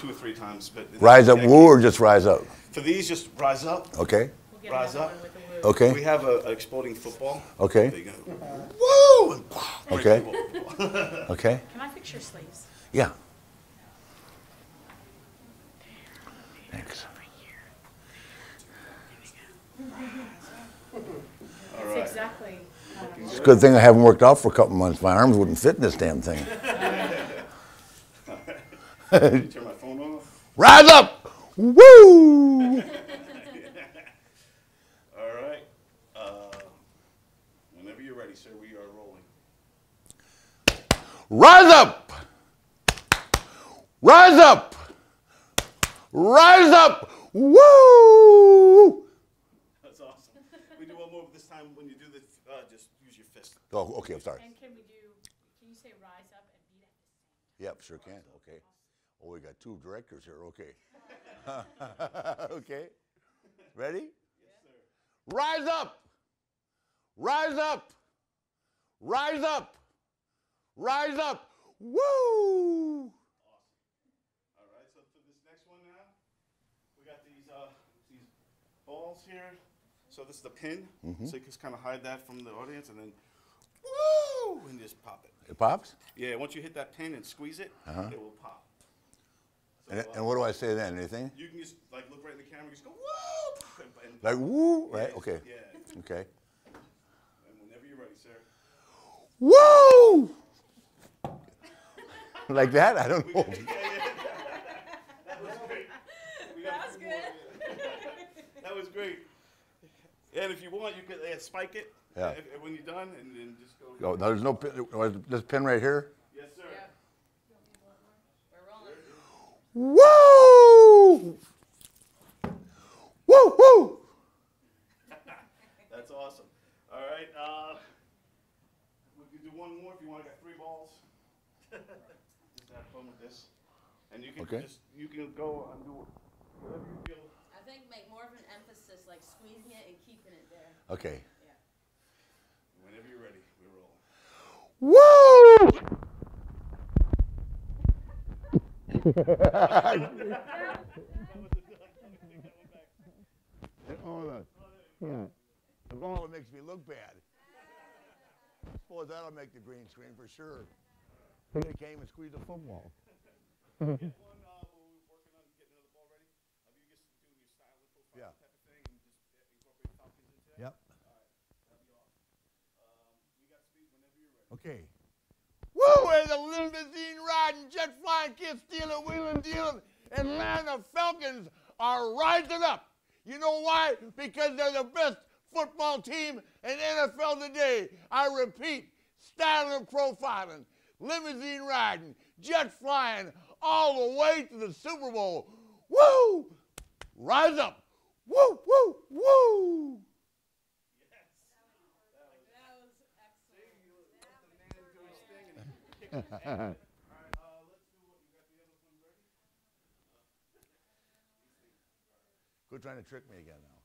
two or three times. But Rise up, woo, or just rise up? For these, just rise up. Okay. We'll Rise up. one with the woo. Okay. We have a, a exploding football. Okay. There you go. Woo! And Okay. through the football. Okay. Can I fix your sleeves? Yeah. Thanks. It's exactly. It's a good thing I haven't worked out for a couple months. My arms wouldn't fit in this damn thing. Turn my phone off. Rise up! Woo! All right. Uh, whenever you're ready, sir, we are rolling. Rise up! Rise up! Rise up! Woo! That's awesome. We do one more this time. When you do the, uh, just use your fist. Oh, okay, I'm sorry. And can we do, can you say rise up and beat it? Yep, sure can. Okay. Oh, we got two directors here. Okay. okay. Ready? Yes, sir. Rise up! Rise up! Rise up! Rise up! Woo! Awesome. All right. So for this next one now, we got these uh, these balls here. So this is the pin. Mm -hmm. So you just kind of hide that from the audience, and then woo, and just pop it. It pops? Yeah. Once you hit that pin and squeeze it, it will pop. So, And, and what do I say then? Anything? You can just like look right in the camera, and just go woo, and, and, Like woo? Right? Okay. Yeah. Okay. And whenever you're ready, sir. Woo! like that? I don't know. That was great. We got That's yeah. That was great. And if you want, you could uh, spike it. Yeah. If, if- when you're done, and then just go. Oh, no, there's no pin. was This pin right here? Yes, sir. We're rolling. Woo! Woo! Woo! That's awesome. All right. Uh, we can do one more if you want. I got three balls. just have fun with this, and you can Okay. just you can go and do whatever you feel. I think make more of an emphasis, like squeezing it and keeping it there. Okay. Yeah. Whenever you're ready, we're rolling. Woo! Hold on. Yeah. As long as it makes me look bad. I suppose that'll make the green screen for sure. They can't even squeeze a football. One, we're working on getting another ball ready. Of you just doing your silent profile Yeah. type of thing and just incorporate Falcons into that. Yep. That'd be awesome. We got speed whenever you're ready. Okay. Woo! And the limousine riding, jet flying, kid stealing, wheeling, dealing, Atlanta Falcons are rising up. You know why? Because they're the best football team in NFL today. I repeat, styling, profiling, limousine riding, jet flying, all the way to the Super Bowl. Woo! Rise up. Woo, woo! All right, uh, let's do what you got the other one ready. Quit trying to trick me again now.